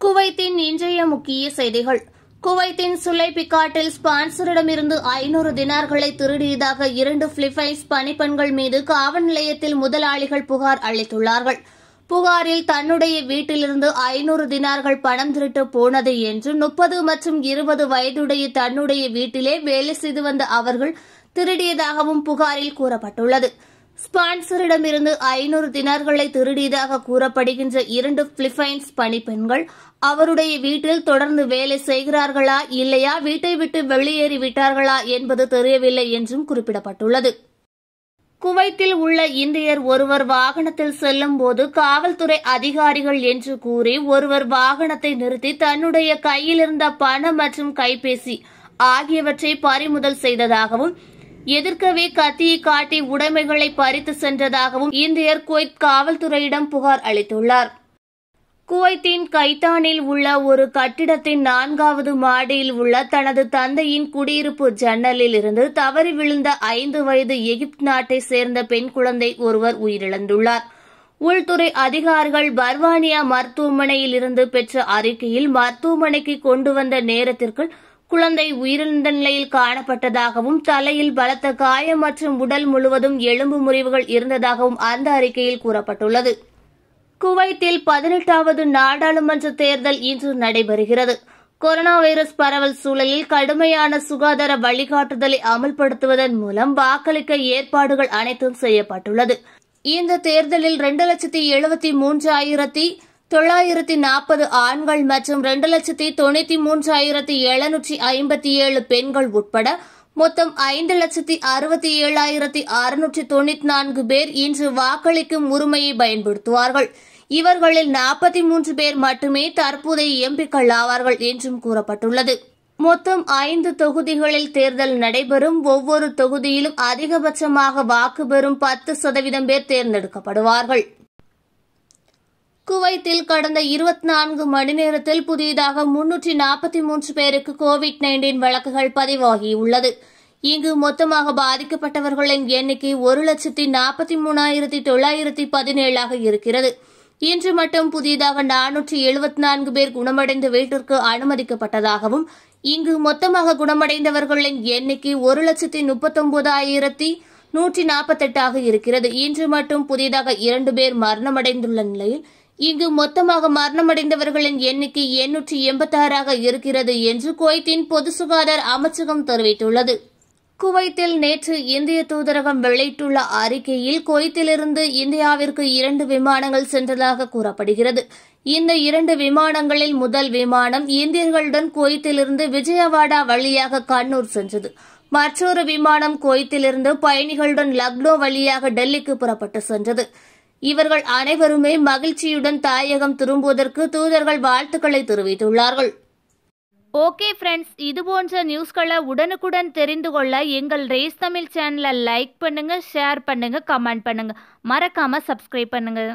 குவைத்தின் இன்றைய முக்கிய செய்திகள். குவைத்தின் சுலைபிகாட்டில் ஸ்பான்சரிடமிருந்து ஐநூறு தினார்களை திருடியதாக இரண்டு பிலிப்பைன்ஸ் பணிப்பெண்கள் மீது காவல் நிலையத்தில் முதலாளிகள் புகார் அளித்துள்ளார்கள். புகாரில் தன்னுடைய வீட்டிலிருந்து ஐநூறு தினார்கள் பணம் திருட்டு போனது என்று முப்பது மற்றும் இருபது வயதுடைய தன்னுடைய வீட்டிலே வேலை செய்து வந்த அவர்கள் திருடியதாகவும் புகாரில் கூறப்பட்டுள்ளது. ஸ்பான்சரிடமிருந்து ஐநூறு தினார்களை திருடியதாக கூறப்படுகின்ற இரண்டு பிலிப்பைன்ஸ் பணிப்பெண்கள் அவருடைய வீட்டில் தொடர்ந்து வேலை செய்கிறார்களா இல்லையா? வீட்டை விட்டு வெளியேறி விட்டார்களா என்பது தெரியவில்லை என்றும் குறிப்பிடப்பட்டுள்ளது. குவைத்தில் உள்ள இந்தியர் ஒருவர் வாகனத்தில் செல்லும் போது காவல்துறை அதிகாரிகள் என்று கூறி ஒருவர் வாகனத்தை நிறுத்தி தன்னுடைய கையில் இருந்த பணம் மற்றும் கைபேசி ஆகியவற்றை பறிமுதல் செய்ததாகவும் எதிர்க்கவே கத்தியை காட்டி உடைமைகளை பறித்து சென்றதாகவும் இந்தியர் குவைத் காவல்துறையிடம் புகார் அளித்துள்ளார். குவைத்தின் கைத்தானில் உள்ள ஒரு கட்டிடத்தின் நான்காவது மாடியில் உள்ள தனது தந்தையின் குடியிருப்பு ஜன்னலில் இருந்து தவறி விழுந்த ஐந்து வயது எகிப்து நாட்டை சேர்ந்த பெண் குழந்தை ஒருவர் உயிரிழந்துள்ளார். உள்துறை அதிகாரிகள் பர்வானியா மருத்துவமனையில் இருந்து பெற்ற அறிக்கையில் மருத்துவமனைக்கு கொண்டு வந்த நேரத்திற்குள் குழந்தை உயிரிழந்த நிலையில் காணப்பட்டதாகவும் தலையில் பலத்த காயம் மற்றும் உடல் முழுவதும் எலும்பு முறிவுகள் இருந்ததாகவும் அந்த அறிக்கையில் கூறப்பட்டுள்ளது. குவைத்தில் பதினெட்டாவது நாடாளுமன்ற தேர்தல் இன்று நடைபெறுகிறது. கொரோனா வைரஸ் பரவல் சூழலில் கடுமையான சுகாதார வழிகாட்டுதலை அமல்படுத்துவதன் மூலம் வாக்களிக்க ஏற்பாடுகள் அனைத்தும் செய்யப்பட்டுள்ளது. இந்த தேர்தலில் இரண்டு லட்சத்தி எழுபத்தி மூன்றாயிரத்தி தொள்ளாயிரத்தி நாற்பது ஆண்கள் மற்றும் இரண்டு லட்சத்தி தொண்ணூத்தி மூன்றாயிரத்தி எழுநூற்றி ஐம்பத்தி ஏழு பெண்கள் உட்பட மொத்தம் ஐந்து லட்சத்தி அறுபத்தி ஏழாயிரத்தி அறுநூற்றி தொண்ணூத்தி நான்கு பேர் இன்று வாக்களிக்கும் உரிமையை பயன்படுத்துவார்கள். இவர்களில் நாற்பத்தி மூன்று பேர் மட்டுமே தற்போதைய எம்பிக்கள் ஆவார்கள் என்றும் கூறப்பட்டுள்ளது. மொத்தம் ஐந்து தொகுதிகளில் தேர்தல் நடைபெறும். ஒவ்வொரு தொகுதியிலும் அதிகபட்சமாக வாக்கு பெறும் பத்து சதவீதம் பேர் தேர்ந்தெடுக்கப்படுவார்கள். குவைத்தில் கடந்த இருபத்தி நான்கு மணி நேரத்தில் புதியதாக முன்னூற்றி நாற்பத்தி மூன்று பேருக்கு கோவிட் நைன்டீன் வழக்குகள் பதிவாகியுள்ளது இங்கு மொத்தமாக பாதிக்கப்பட்டவர்களின் எண்ணிக்கை ஒரு லட்சத்தி நாற்பத்தி மூணாயிரத்தி தொள்ளாயிரத்தி பதினேழாக இருக்கிறது. இன்று மட்டும் புதிதாக நானூற்றி எழுபத்தி நான்கு பேர் குணமடைந்து வீட்டிற்கு அனுமதிக்கப்பட்டதாகவும் இங்கு மொத்தமாக குணமடைந்தவர்களின் எண்ணிக்கை ஒரு லட்சத்தி முப்பத்தொன்பதாயிரத்தி நூற்றி நாற்பத்தெட்டாக இருக்கிறது. இன்று மட்டும் புதிதாக இரண்டு பேர் மரணமடைந்துள்ள நிலையில் இங்கு மொத்தமாக மரணமடைந்தவர்களின் எண்ணிக்கை எண்ணூற்றி எண்பத்தாறாக இருக்கிறது என்று குவைத்தின் பொது சுகாதார அமைச்சகம் தெரிவித்துள்ளது. குவைத்தில் நேற்று இந்திய தூதரகம் வெளியிட்டுள்ள அறிக்கையில் குவைத்திலிருந்து இந்தியாவிற்கு இரண்டு விமானங்கள் சென்றதாக கூறப்படுகிறது. இந்த இரண்டு விமானங்களில் முதல் விமானம் இந்தியர்களுடன் குவைத்திலிருந்து விஜயவாடா வழியாக கண்ணூர் சென்றது. மற்றொரு விமானம் குவைத்திலிருந்து பயணிகளுடன் லக்னோ வழியாக டெல்லிக்கு புறப்பட்டு சென்றது. இவர்கள் அனைவருமே மகிழ்ச்சியுடன் தாயகம் திரும்புவதற்கு தூதர்கள் வாழ்த்துக்களை தெரிவித்துள்ளார்கள். ஓகே ஃப்ரெண்ட்ஸ் இது போன்ற நியூஸ்களை உடனுக்குடன் தெரிந்து கொள்ள எங்கள் ரேஸ் தமிழ் சேனலை லைக் பண்ணுங்கள் ஷேர் பண்ணுங்கள் கமெண்ட் பண்ணுங்கள் மறக்காமல் சப்ஸ்கிரைப் பண்ணுங்கள்